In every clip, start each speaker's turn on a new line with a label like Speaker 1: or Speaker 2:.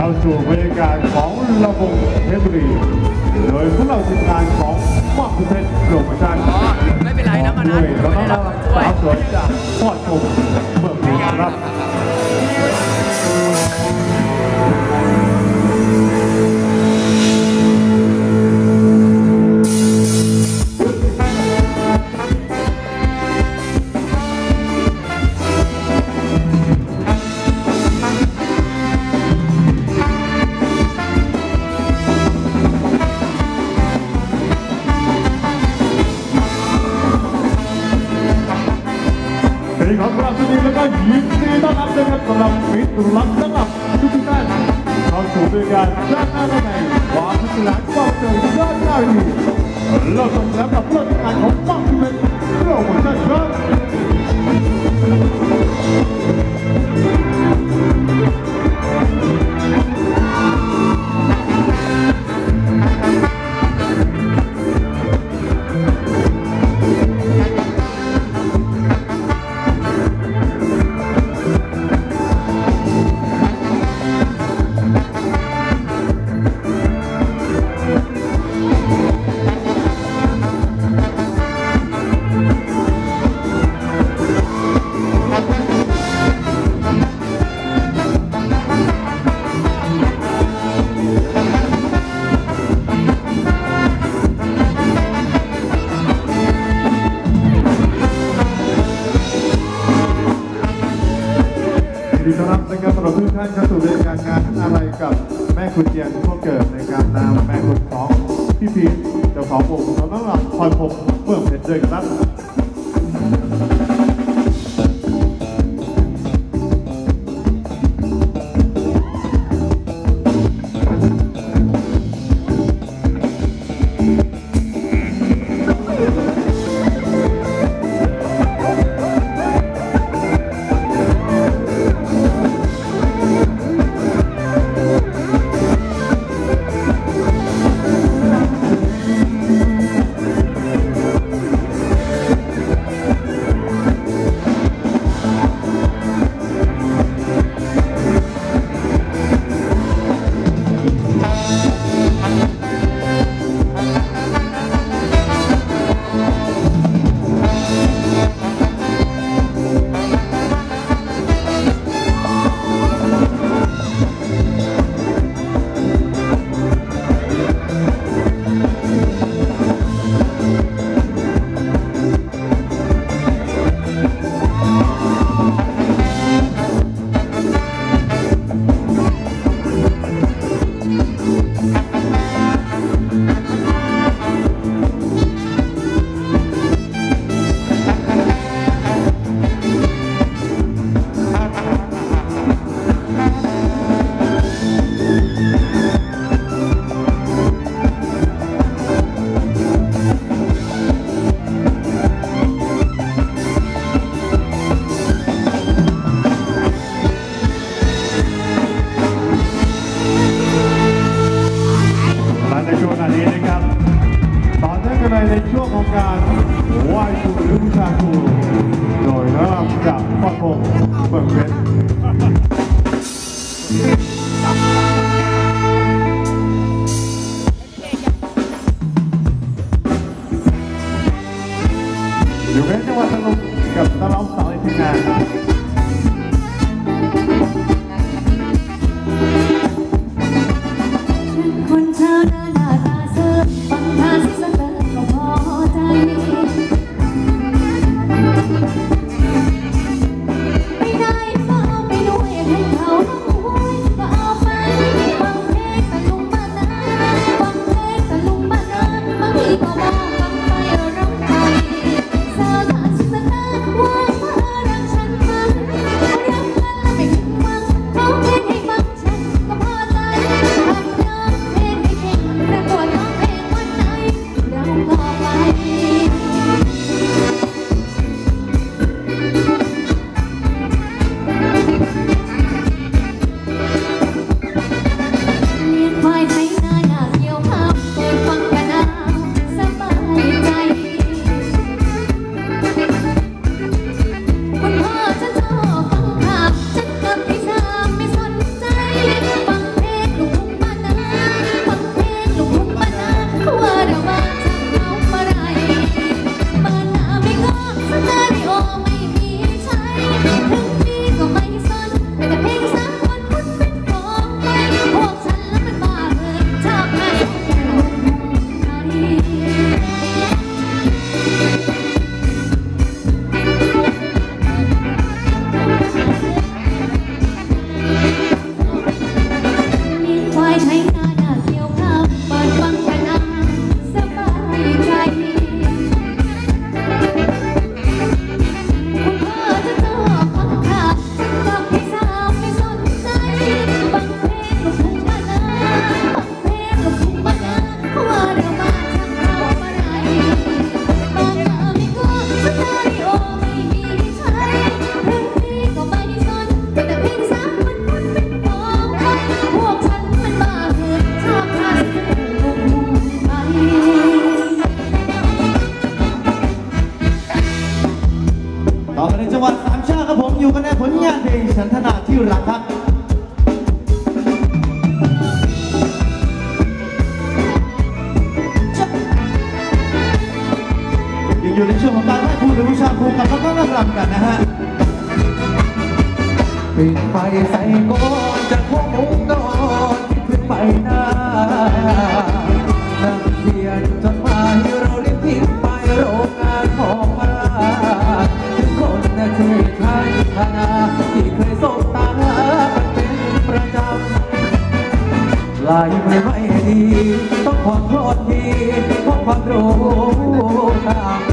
Speaker 1: เข้าสู่บรรยากาศของระบบเพชรบุรี โดยพวกเราทีมงานของมากเพชรโปรโมชั่น
Speaker 2: อ๋อไม่เป็นไรนะมานะ
Speaker 1: ด้วยเรา
Speaker 2: ไม่
Speaker 1: ต้อ
Speaker 2: ได้
Speaker 1: ง
Speaker 2: รั
Speaker 1: รั
Speaker 2: บบช่วย
Speaker 1: สาวสวยจากทอดชมเมืองนี้ครับ ดีครับสวัสดีแล้วก็ยินดีต้อนรับนะครับสำหรับมิตรรักสำหรับทุกท่านเข้าสู่บริการด้านหน้าด้านในความสนุกสนานก็เจอด้านหน้าอยู่เริ่มต้นแล้วกับเรื่องงานของป้องเป็นโปรโมชั่นครับ ดีต้อนรับนะครับสำหรับทุกท่านเข้าสู่รายการงานอะไรกับแม่คุณเจียนพ่อเกิดในการนำแม่คุณของพี่พีเจ้าของวงเราต้องรับคอยพบเมืองเพชรด้วยกันครับ ดูวิ
Speaker 3: ชา
Speaker 2: ครูกับแล้วก็รำกันนะฮะ
Speaker 4: ปิดไฟใส่ก่อนจะควบมุงนอนคิดถึงใบหน้านั่งเขียนจดหมายเราเรียกทิ้งไปโรงงานของมาถึงคนที่ท่านธนาที่เคยสบตาเป็นประจำลายมือไม่ดี ต้องขอโทษทีเพราะความรู้ตาม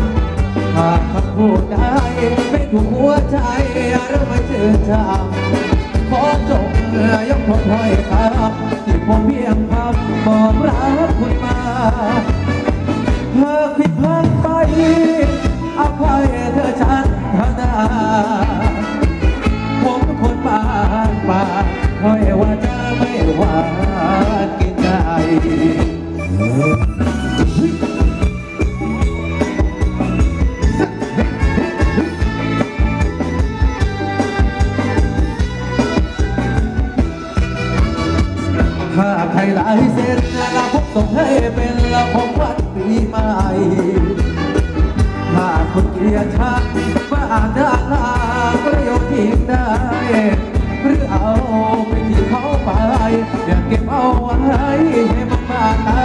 Speaker 4: ใจหรือไม่ชื่นชมขอจงยกโทษให้ครับที่ผมเพียงคำบอกรักคุณมาหากผิดพลาดไปอภัยเธอฉันธนาผมคนบ้านป่าคอยว่าจะไม่หวานกินใจ ได้ หรือเอาไปที่เขาไปอยากเก็บเอาไว้ให้มันมาตา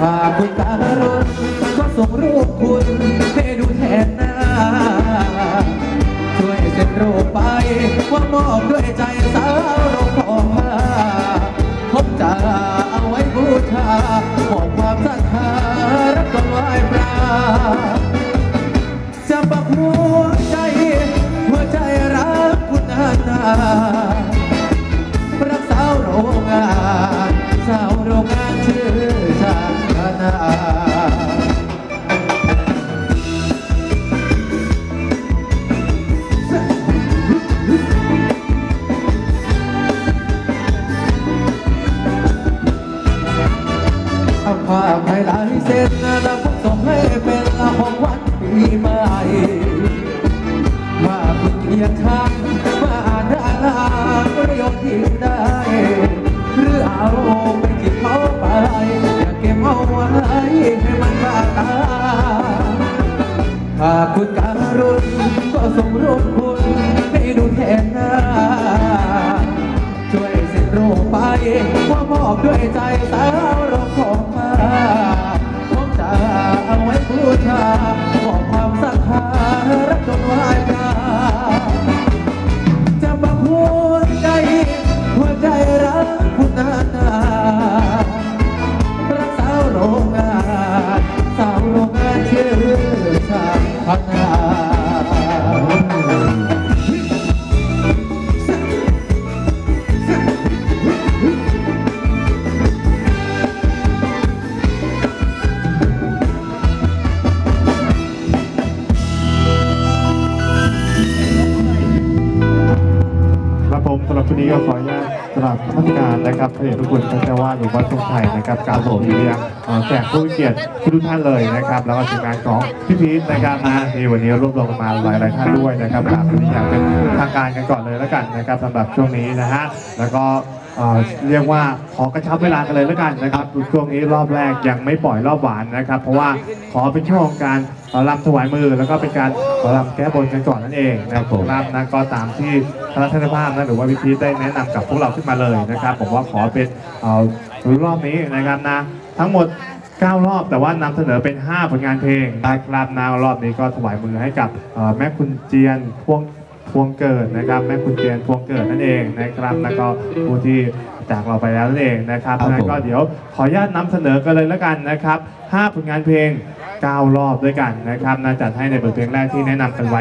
Speaker 4: หากคุณตาลุนก็ส่งรูปคุณให้ดูแทนหน้า ช่วยเซ็นรูปไปว่ามอบด้วยใจสาวลง ยรติคันมาอ่านดาราก็โยนทิ้งได้ หรือเอาไปจิบเขาไปอยากเก็บเอาไว้ให้มันบาตาถ้าคุณการุณก็ส่งรูปคุณให้ดูแทนหน้า ช่วยเซ็นรูปไปว่ามอบด้วยใจสาวราของมา
Speaker 1: สำหรับวันนี้ก็ขออนุญาตสำหรับท่านการนะครับพระเดชพระคุณพระเจ้าวาดหลวงพ่อทรงไทยนะครับกรารผมเรียงเอ่อแขกผู้มีเกียรติทุกท่านเลยนะครับ แล้วก็ทีมงานของพี่พีทนะครับนะที่วันนี้รวบรวมกันมาหลายหลายๆท่านด้วยนะครับกราบวันนี้อย่างเป็นทางการกันก่อนเลยแล้วกันนะครับสำหรับช่วงนี้นะฮะแล้วก็เอ่อเรียกว่าขอกระชับเวลากันเลยแล้วกันนะครับช่วงนี้รอบแรกยังไม่ปล่อยรอบหวานนะครับ เพราะว่าขอเป็นช่วงของการเอ่อรำถวายมือ แล้วก็เป็นการเอ่อรำแก้บนกันก่อนนั่นเองนะครับผมรำนะก็ตามที่ พระราชทานนะหรือว่าพี่พีทได้แนะนำกับพวกเราขึ้นมาเลยนะครับผมว่าขอเป็นเอ่อรอบนี้นะครับนะ ทั้งหมด 9 รอบแต่ว่านำเสนอเป็น 5 ผลงานเพลงนะครับนะรอบนี้ก็ถวายมือให้กับเอ่อแม่คุณเจียนพวงพวงเกิดนะครับแม่คุณเจียนพวงเกิดนั่นเองนะครับแล้วก็ผู้ที่จากเราไปแล้วนั่นเองนะครับเพราะฉะนั้นก็เดี๋ยวขออนุญาตนำเสนอกันเลยแล้วกันนะครับ 5 ผลงานเพลง 9 รอบด้วยกันนะครับนะจัดให้ในบทเพลงแรกที่แนะนำกันไว้